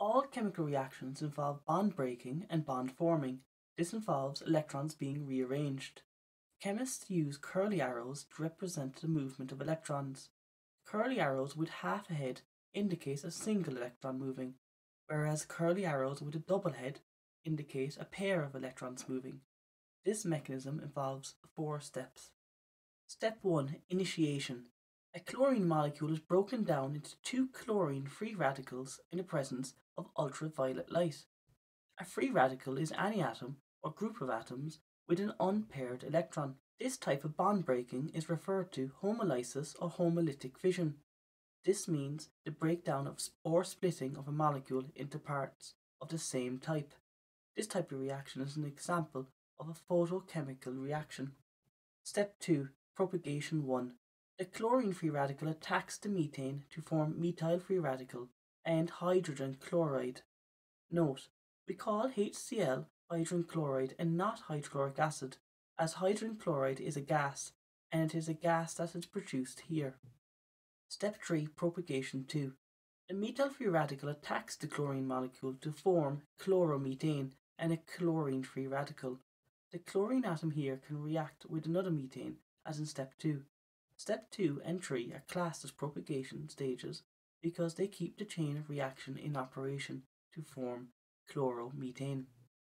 All chemical reactions involve bond breaking and bond forming. This involves electrons being rearranged. Chemists use curly arrows to represent the movement of electrons. Curly arrows with half a head indicate a single electron moving, whereas curly arrows with a double head indicate a pair of electrons moving. This mechanism involves four steps. Step 1 Initiation. A chlorine molecule is broken down into two chlorine free radicals in the presence of ultraviolet light. A free radical is any atom or group of atoms with an unpaired electron. This type of bond breaking is referred to homolysis or homolytic fission. This means the breakdown of or splitting of a molecule into parts of the same type. This type of reaction is an example of a photochemical reaction. Step 2 Propagation 1 The chlorine free radical attacks the methane to form methyl free radical and hydrogen chloride. Note, we call HCl hydrogen chloride and not hydrochloric acid, as hydrogen chloride is a gas, and it is a gas that is produced here. Step 3 Propagation 2 The methyl free radical attacks the chlorine molecule to form chloromethane and a chlorine free radical. The chlorine atom here can react with another methane, as in step 2. Step 2 and 3 are classed as propagation stages because they keep the chain of reaction in operation to form chloromethane.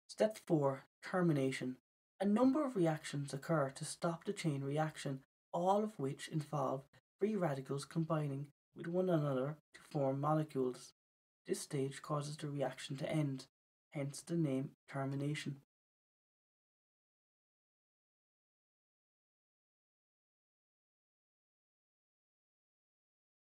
Step 4 Termination. A number of reactions occur to stop the chain reaction, all of which involve free radicals combining with one another to form molecules. This stage causes the reaction to end, hence the name termination.